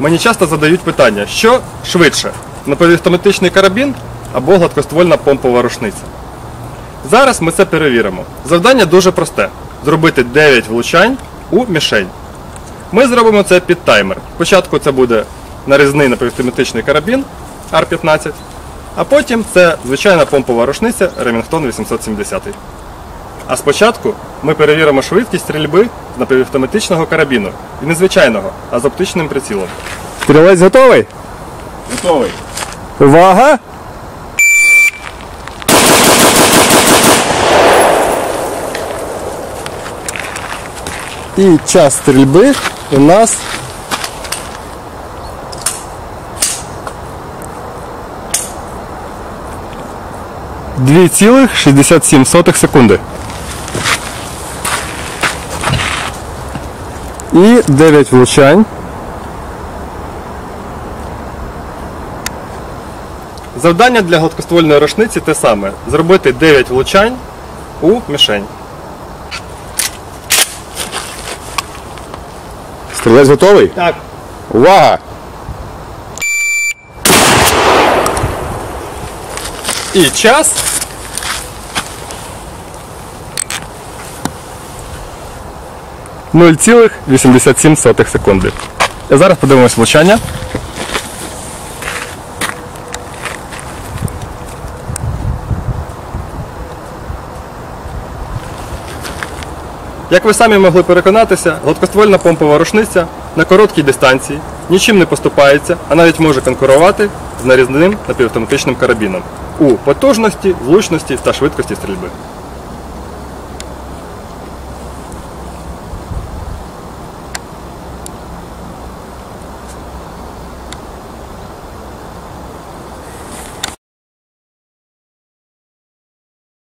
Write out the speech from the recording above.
Мені часто задають питання, що швидше, напівавтоматичний карабін або гладкоствольна помпова рушниця. Зараз ми це перевіримо. Завдання дуже просте: зробити 9 влучань у мішень. Ми зробимо це під таймер. Спочатку це буде нарізний напівавтоматичний карабін R15, а потім це звичайна помпова рушниця Remington 870. А спочатку ми перевіримо швидкість стрільби з напівавтоматичного карабіну. І не звичайного, а з оптичним прицілом. Стрілець готовий? Готовий. Увага! І час стрільби у нас Дві цілих 67 сотих секунди. І 9 влучань. Завдання для гладкоствольної рушниці те саме: зробити 9 влучань у мішень. Стрілець готовий? Так. Увага! І час. Нуль цілих 87 сотих секунди. І зараз подивимось влучання. Як ви самі могли переконатися, гладкоствольна помпова рушниця на короткій дистанції нічим не поступається, а навіть може конкурувати з нарізним напівавтоматичним карабіном у потужності, влучності та швидкості стрільби.